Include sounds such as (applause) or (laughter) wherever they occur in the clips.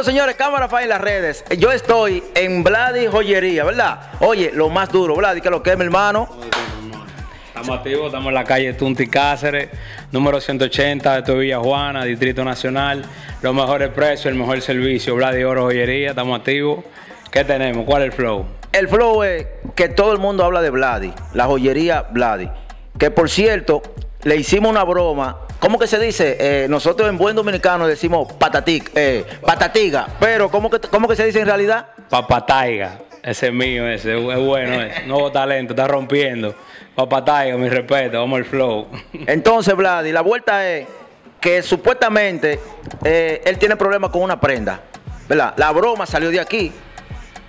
Bueno, señores, cámara fa en las redes. Yo estoy en Vladi Joyería, ¿verdad? Oye, lo más duro, Vladi, que lo que es mi hermano. Estamos activos, estamos en la calle Tunti Cáceres, número 180 de Villa Juana, Distrito Nacional. Los mejores precios, el mejor servicio, Vladi Oro Joyería, estamos activos. ¿Qué tenemos? ¿Cuál es el flow? El flow es que todo el mundo habla de Vladi, la joyería Vladi. Que por cierto, le hicimos una broma. ¿Cómo que se dice? Eh, nosotros en buen dominicano decimos patatic, eh, patatiga. Pero ¿cómo que, ¿cómo que se dice en realidad? Papataiga. Ese es mío, ese es bueno, ese. nuevo talento, está rompiendo. Papataiga, mi respeto, vamos al flow. Entonces, Vladi, la vuelta es que supuestamente eh, él tiene problemas con una prenda. ¿Verdad? La broma salió de aquí.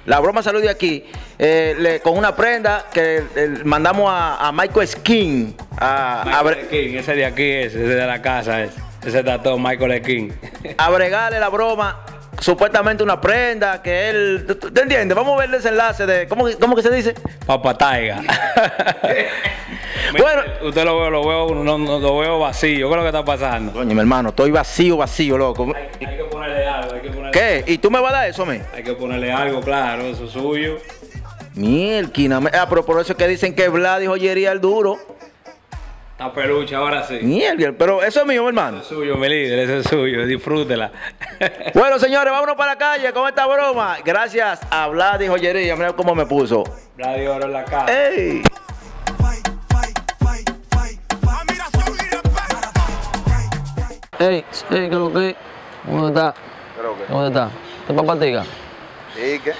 La broma salió de aquí eh, le- con una prenda que eh, mandamos a, a Michael Skin. A, a bre- Michael King, ese de aquí es, ese de la casa es. Ese está todo Michael King. (laughs) a bregarle la broma. Supuestamente una prenda que él. ¿tú- tú- ¿Te entiendes? Vamos a ver el desenlace de. ¿Cómo, que- cómo que se dice? Papataiga. (laughs) (laughs) Bueno. usted lo veo, lo veo, no, no, lo veo vacío. ¿Qué es lo que está pasando? Coño, mi hermano, estoy vacío, vacío, loco. Hay, hay que ponerle algo, hay que ponerle ¿Qué? ¿Y tú me vas a dar eso, me? Hay que ponerle algo, claro, eso es suyo. Mielquina. Ah, pero por eso es que dicen que Vlad y joyería el duro. Está peluche, ahora sí. Mierda, pero eso es mío, mi hermano. Es suyo, mi líder, ese es suyo, disfrútela. (laughs) Bueno, señores, vámonos para la calle con esta broma. Gracias a Vlad y joyería. Mira cómo me puso. Radio Oro en la casa. ¡Ey! Ey, ey, ¿qué es lo que? ¿Cómo está? Creo que. ¿Cómo está? ¿Usted es papatica? ¿Y qué?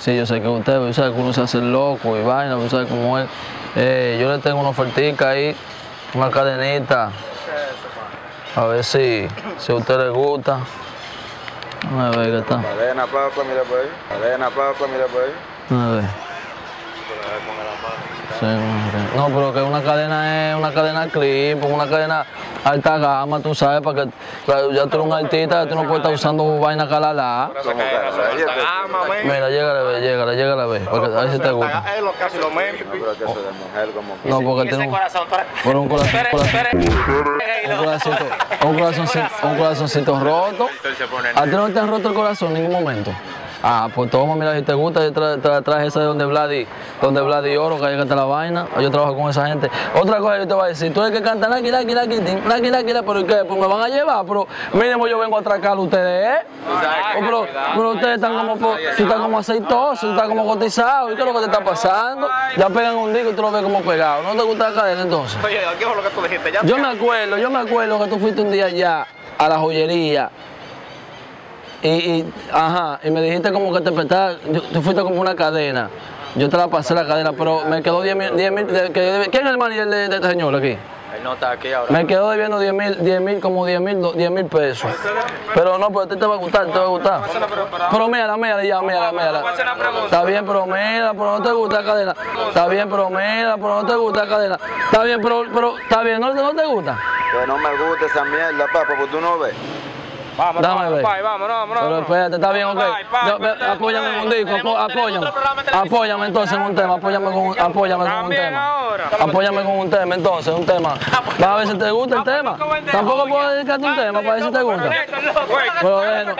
Sí, yo sé que usted, usted sabe que uno se hace loco y vaina, usted sabe cómo es. Eh, yo le tengo una ofertica ahí, una cadenita. A ver si, si a usted le gusta. A ver qué está. Cadena papa, mira por ahí. Cadena papa, mira por ahí. A ver. Sí, no, pero que una cadena es una cadena clip, una cadena alta gama, tú sabes, para que claro, ya tú eres un artista, tú no puedes estar usando vaina calada. ¿Cómo que? Mira, llégale a ver, llégale, llégale a ver, para que, a ver si te gusta. Es lo casi lo No, mismo. No, porque tiene un, corazón, un corazón, corazón- un corazoncito, un corazoncito, un corazoncito roto. ¿A ti no te han roto el corazón en ningún momento? Ah, pues toma, mira, si te gusta, yo tra- tra- traje esa de donde Vladi, donde Vladi Oro, que ahí canta la vaina, yo trabajo con esa gente. Otra cosa yo te voy a decir, tú eres que canta Naki, Tin, Naki, Naki, Naki, pero ¿y qué? Pues me van a llevar, pero mínimo yo vengo a atracar a ustedes, ¿eh? Oh, pero, pero ustedes están como, tú estás como aceitoso, tú estás como cotizado, ¿y qué es lo que te está pasando? Ya pegan un disco y tú lo ves como pegado, ¿no te gusta la cadena entonces? Oye, ¿qué fue lo que tú dijiste? Ya Yo me acuerdo, yo me acuerdo que tú fuiste un día allá a la joyería y, y, ajá, y me dijiste como que te prestaba, tú fuiste como una cadena. Yo te la pasé la cadena, pero me quedó 10 mil, 10 mil, de- que yo debí- ¿quién es el manager de, de este señor aquí? Él no está aquí ahora. Me quedó debiendo 10 mil, 10 mil, como 10 mil, 10 mil pesos. Pero no, pero a ti te va a gustar, te va a gustar. Pero mírala, mírala, ya, mírala, mírala. Está bien, pero mira, pero no te gusta la cadena. Está bien, pero mira, pero no te gusta la cadena. Está bien, pero, pero, está bien, ¿no, no te gusta? Que no me gusta esa mierda, papá, porque tú no ves. Vamos, Dame, vamos, vamos, vamos, Pero espérate, está bien, ok. Apóyame en un disco, apóyame. Apóyame entonces en un tema, apóyame con, un- apóyame con un tema. Apóyame con un tema entonces, un tema. Vas a ver si te gusta el tema. Tampoco puedo dedicarte un tema para ver si te gusta. Pero déjalo.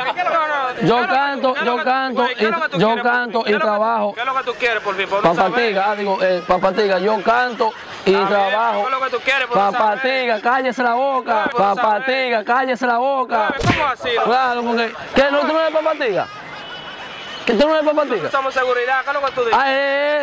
Yo canto, yo canto, y, yo canto y trabajo. ¿Qué es lo que tú quieres, por fin? Papatiga, ah, digo, eh, papatiga, yo canto y bien, trabajo. ¿qué es lo que tú quieres? Papatiga, cállese la boca. Papatiga, cállese la boca. ¿Cómo así? Claro, porque. ¿Qué? ¿No, ¿Tú no eres papatiga? ¿Que tú no eres papatiga? Somos seguridad, ¿qué es lo que tú dices? Ah,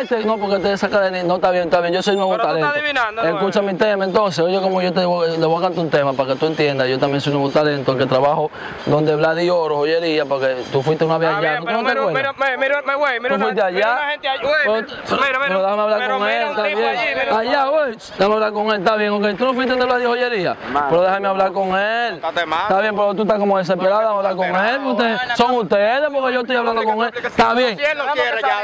este, no, porque te saca de No, está bien, está bien, yo soy nuevo Pero tú talento. estás adivinando, ¿no? Escucha mi tema entonces, oye, como yo te voy, le voy a cantar un tema para que tú entiendas, yo también soy nuevo talento, el que trabajo donde Vladi Oro, joyería, porque tú fuiste una vez Está allá, bien, ¿no pero te mira, mira, mira, mira, güey, mira Tú fuiste una- allá. mira una gente allá, güey, Pero, mira, mira, pero déjame hablar con mira él, mira. Allá, güey, déjame hablar con él, está bien, ok. Tú no fuiste de la joyería, pero déjame hablar con él. Está bien, pero tú estás como hablar con él. Ustedes, son ustedes, porque yo estoy hablando con él. Está bien.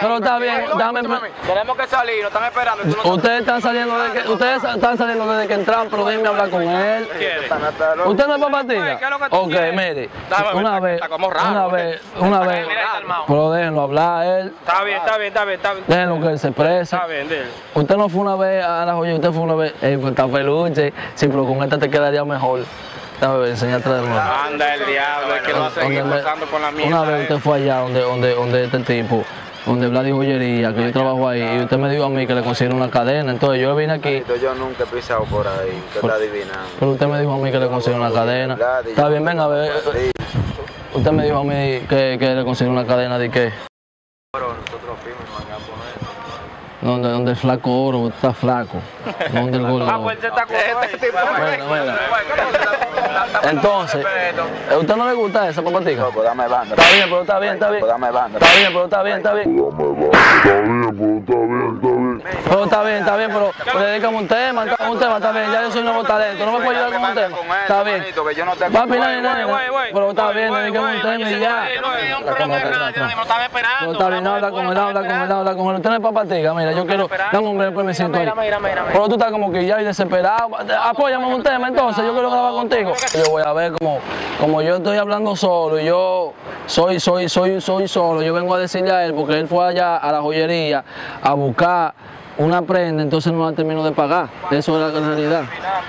Pero está bien, dame. Tenemos que salir, nos están esperando. Ustedes están saliendo de que, ustedes están saliendo desde que entraron, pero déjenme hablar con él. ¿Usted no es tú Ok, mire, una vez, una vez, una vez, pero déjenlo hablar él, Está bien, está bien, está bien, está bien. déjenlo que él se exprese. Está bien, dile. Usted no fue una vez a la joya, usted fue una vez, ey, pues está peluche, sí, pero con esta te quedaría mejor. Dame ver, enséñate de nuevo. Anda el diablo, es que va a seguir pasando con la Una mierda. vez usted fue allá donde, donde, donde este tipo, donde Vladi Joyería, que yo trabajo ahí, y usted me dijo a mí que le consiguieron una cadena. Entonces yo vine aquí, Yo nunca he pisado por ahí, usted está adivinando. pero usted me dijo a mí que le consiguieron una cadena. Está bien, venga a ver. Sí, Usted me dijo a mí que, que le consiguieron una cadena de qué. nosotros. Donde, donde el flaco oro está flaco. Donde el (laughs) gordo. Ah, pues está con este tipo. Bueno, bueno. Entonces, ¿a usted no le gusta esa papatica? Loco, dame banda. Está bien, pero está bien, está bien. Loco, dame banda. Está bien, pero está bien, está bien. Pero está bien, está bien, pero pero dedícame un tema, un tema, está bien. Ya yo soy nuevo talento, no me puedo ayudar con un tema. Está bien. Papi, no, no, Pero está bien, dedícame un tema y ya. no, un está bien, habla con él, habla con él, habla con él. Usted no es papatica, mira, yo quiero. Dame un pues me siento ahí. Pero tú estás como que ya y desesperado. Apóyame un tema entonces, yo quiero grabar contigo. Yo voy a ver como, como yo estoy hablando solo y yo soy, soy, soy, soy solo. Yo vengo a decirle a él porque él fue allá a la joyería a buscar una prenda, entonces no la termino de pagar. Eso es la realidad.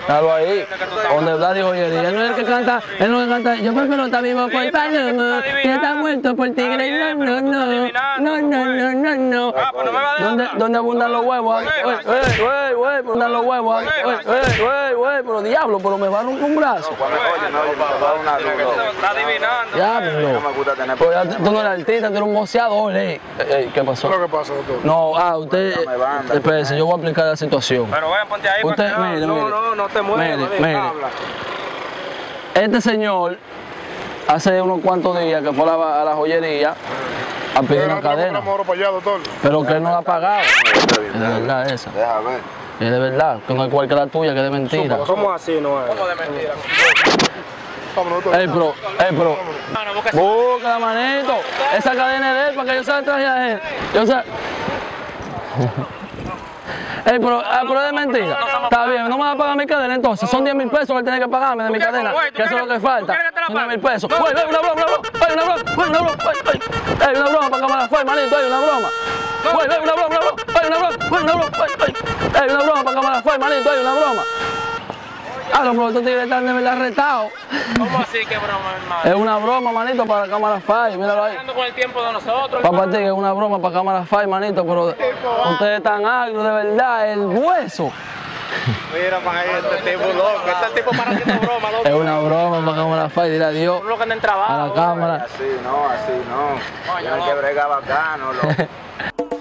Claro ahí, donde Vladi joyería. Él no es el que canta, él no es el que canta. Yo prefiero estar vivo por Paloma que estar muerto por tigre. No, no, no, no, no, no, no, no. Ah, pues no me va a dejar ¿Dónde, hablar. ¿Dónde abundan los huevos? Güey, güey, güey, abundan los huevos. Güey, güey, güey, pero diablo, pero me va romper un brazo. Cuando oye, no, yo te voy a dar una loco. Está adivinando. Diablo. No me gusta tener Pues ya tú no eres artista, tú eres un boceador, eh. ¿Qué pasó? ¿Qué pasa, doctor? No, ah, usted, banda, espérese, yo voy a explicar la situación. Pero vayan, ponte ahí. Usted, mire, no, no, no te muevas. Mire, ven, mire. habla. Este señor, hace unos cuantos días que fue a la, a la joyería una cadena, oro para allá, doctor. pero que él no la ha pagado. Es de verdad esa, Deja ver. es de verdad, que no es la tuya, que es de mentira. ¿Cómo así no es? Vámonos, doctor. Ey, pero, ey, Mano, busca busca manito, esa cadena es de él para que yo se la traje a él. Yo sé. Ey, pero, ah, pero es de mentira. Está bien, no me va a pagar mi cadena entonces. Son 10 mil pesos que él tiene que pagarme de mi cadena. Que eso es lo que falta. 10 mil pesos. Ey, una broma, una. Ey, una broma, ey, una broma. Ey, una broma para cámara fue, manito. Ey, una broma. Ey, una broma, una. Ey, una broma, ey, una broma. Ey, una broma para cámara fue, manito. Ey, una broma. Ah, no, pero estos tigres están de verdad retados. ¿Cómo así que broma, hermano? Es una broma, manito, para cámara fire. Míralo ahí. Hablando con el tiempo de nosotros. Papá, es una broma para cámara fire, manito, pero ustedes están agrios, de verdad, el hueso. Mira, para ahí, este tipo loco. Este es el tipo para haciendo broma, loco. Es una broma para cámara fire, dile adiós Lo que anda en trabajo. a la cámara. Así no, así no. Que bregar bacano, loco. (laughs)